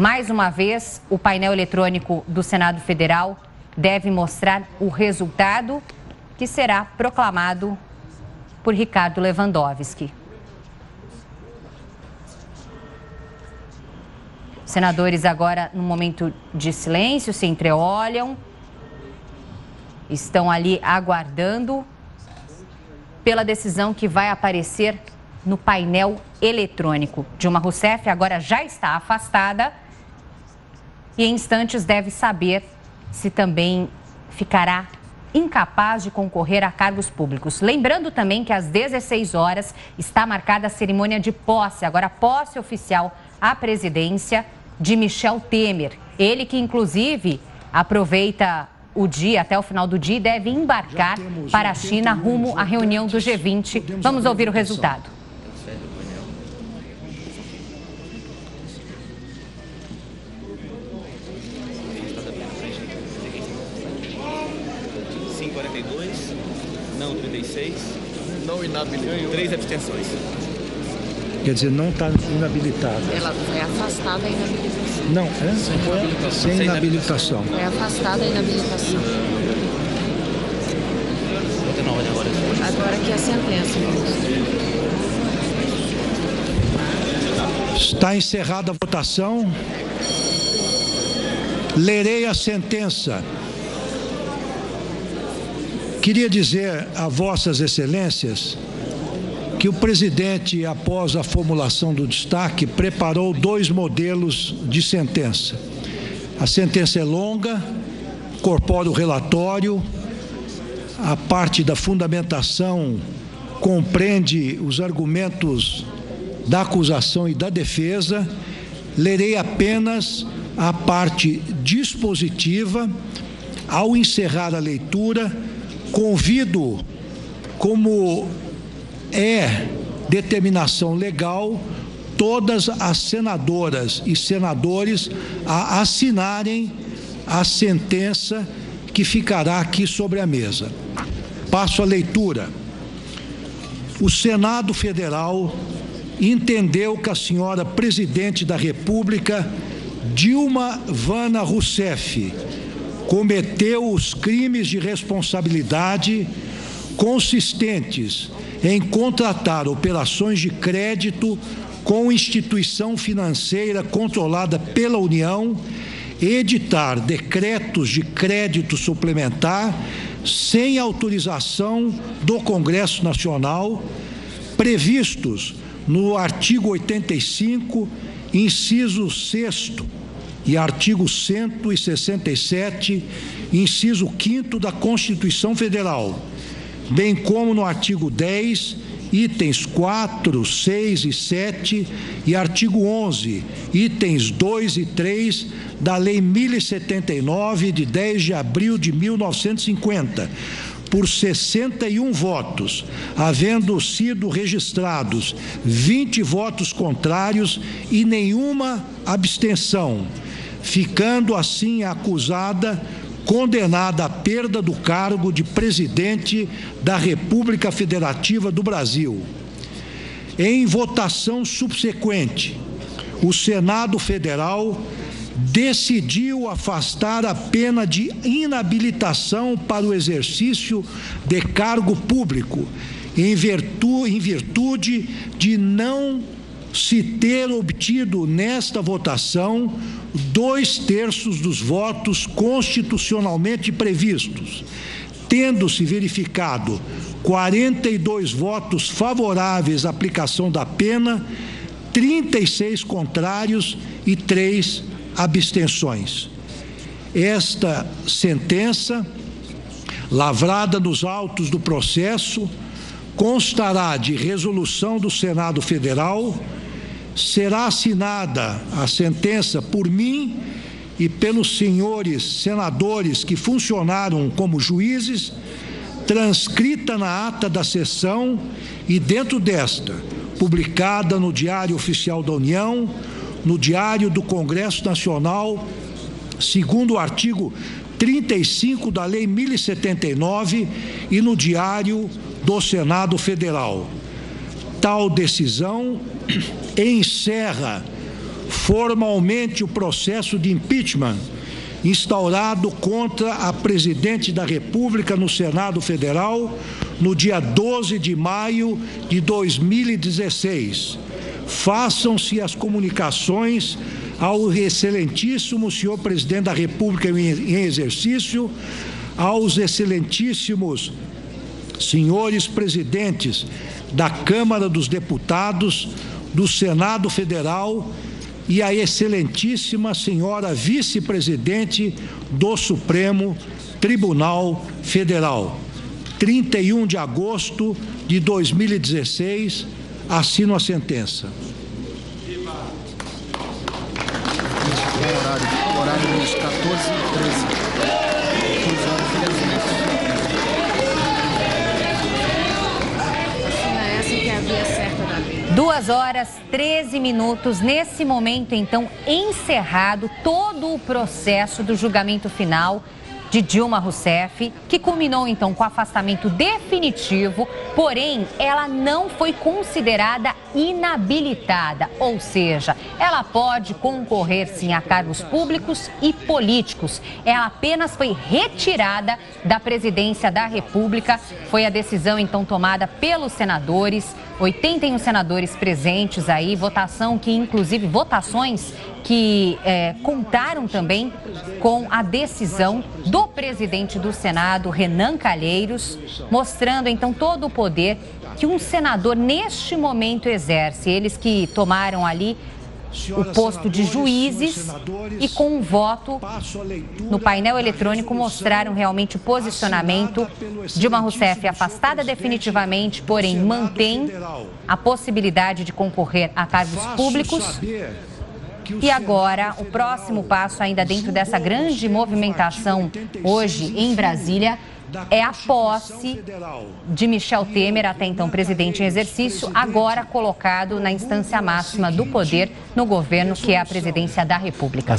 Mais uma vez, o painel eletrônico do Senado Federal deve mostrar o resultado que será proclamado por Ricardo Lewandowski. Senadores agora no momento de silêncio se entreolham, estão ali aguardando pela decisão que vai aparecer no painel eletrônico. Dilma Rousseff agora já está afastada e em instantes deve saber se também ficará incapaz de concorrer a cargos públicos. Lembrando também que às 16 horas está marcada a cerimônia de posse, agora posse oficial à presidência de Michel Temer. Ele que inclusive aproveita o dia até o final do dia e deve embarcar para a China rumo à reunião do G20. Vamos ouvir o resultado. Não inabilitado. Três abstenções. Quer dizer, não está inabilitado. Ela foi afastada da inabilitação. Não, é? Sem inabilitação. Sem inabilitação. Foi afastada da inabilitação. Agora que é a sentença, Está encerrada a votação. Lerei a sentença. Queria dizer a Vossas Excelências que o presidente, após a formulação do destaque, preparou dois modelos de sentença. A sentença é longa, incorpora o relatório, a parte da fundamentação compreende os argumentos da acusação e da defesa. Lerei apenas a parte dispositiva. Ao encerrar a leitura, Convido, como é determinação legal, todas as senadoras e senadores a assinarem a sentença que ficará aqui sobre a mesa. Passo a leitura. O Senado Federal entendeu que a senhora presidente da República, Dilma Vana Rousseff, cometeu os crimes de responsabilidade consistentes em contratar operações de crédito com instituição financeira controlada pela União, editar decretos de crédito suplementar sem autorização do Congresso Nacional, previstos no artigo 85, inciso 6 e artigo 167, inciso 5 da Constituição Federal, bem como no artigo 10, itens 4, 6 e 7 e artigo 11, itens 2 e 3 da Lei 1079 de 10 de abril de 1950, por 61 votos, havendo sido registrados 20 votos contrários e nenhuma abstenção ficando assim acusada, condenada à perda do cargo de presidente da República Federativa do Brasil. Em votação subsequente, o Senado Federal decidiu afastar a pena de inabilitação para o exercício de cargo público, em virtude, de não se ter obtido nesta votação dois terços dos votos constitucionalmente previstos, tendo-se verificado 42 votos favoráveis à aplicação da pena, 36 contrários e 3 abstenções. Esta sentença, lavrada nos autos do processo, constará de resolução do Senado Federal será assinada a sentença por mim e pelos senhores senadores que funcionaram como juízes, transcrita na ata da sessão e, dentro desta, publicada no Diário Oficial da União, no Diário do Congresso Nacional, segundo o artigo 35 da Lei 1079 e no Diário do Senado Federal. Tal decisão encerra formalmente o processo de impeachment instaurado contra a presidente da República no Senado Federal no dia 12 de maio de 2016. Façam-se as comunicações ao excelentíssimo senhor presidente da República em exercício, aos excelentíssimos senhores presidentes da Câmara dos Deputados, do Senado Federal e a excelentíssima senhora vice-presidente do Supremo Tribunal Federal. 31 de agosto de 2016, assino a sentença. horário, horário dos 14 e 13. Duas horas, 13 minutos. Nesse momento, então, encerrado todo o processo do julgamento final de Dilma Rousseff, que culminou então com afastamento definitivo, porém ela não foi considerada inabilitada, ou seja, ela pode concorrer sim a cargos públicos e políticos. Ela apenas foi retirada da presidência da República. Foi a decisão então tomada pelos senadores, 81 senadores presentes aí, votação que inclusive votações que é, contaram também com a decisão do presidente do Senado, Renan Calheiros, mostrando então todo o poder que um senador neste momento exerce. Eles que tomaram ali o posto de juízes e com um voto no painel eletrônico mostraram realmente o posicionamento. Dilma Rousseff afastada definitivamente, porém mantém a possibilidade de concorrer a cargos públicos e agora, o próximo passo, ainda dentro dessa grande movimentação hoje em Brasília, é a posse de Michel Temer, até então presidente em exercício, agora colocado na instância máxima do poder no governo, que é a presidência da República.